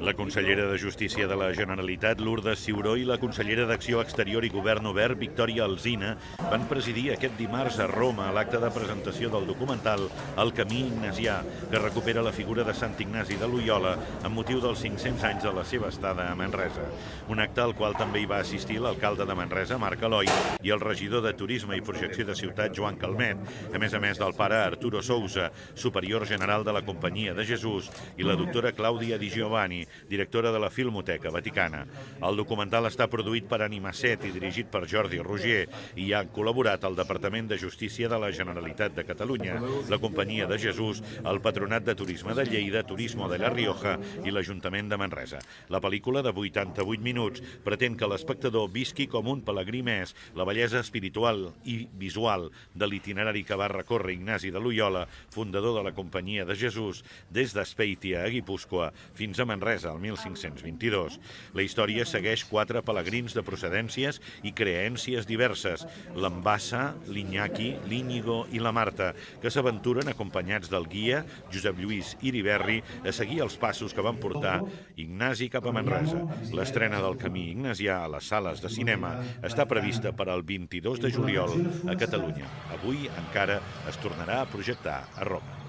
La consellera de Justícia de la Generalitat, Lourdes Ciuró, i la consellera d'Acció Exterior i Govern Obert, Victòria Alzina, van presidir aquest dimarts a Roma l'acte de presentació del documental El camí ignasià, que recupera la figura de Sant Ignasi de Loyola amb motiu dels 500 anys de la seva estada a Manresa. Un acte al qual també hi va assistir l'alcalde de Manresa, Marc Eloi, i el regidor de Turisme i Projecció de Ciutat, Joan Calmet, a més a més del pare Arturo Sousa, superior general de la Companyia de Jesús, i la doctora Clàudia Di Giovanni, directora de la Filmoteca Vaticana. El documental està produït per Animacet i dirigit per Jordi Roger i han col·laborat el Departament de Justícia de la Generalitat de Catalunya, la Companyia de Jesús, el Patronat de Turisme de Lleida, Turismo de la Rioja i l'Ajuntament de Manresa. La pel·lícula de 88 minuts pretén que l'espectador visqui com un pelegrí més la bellesa espiritual i visual de l'itinerari que va recórrer Ignasi de Loyola, fundador de la Companyia de Jesús, des d'Espeitia a Guipúscoa fins a Manresa el 1522. La història segueix quatre pelegrins de procedències i creències diverses, l'Embassa, l'Iñaki, l'Íñigo i la Marta, que s'aventuren acompanyats del guia, Josep Lluís Iriberri, a seguir els passos que van portar Ignasi cap a Manresa. L'estrena del Camí Ignasià a les sales de cinema està prevista per al 22 de juliol a Catalunya. Avui encara es tornarà a projectar a Roma.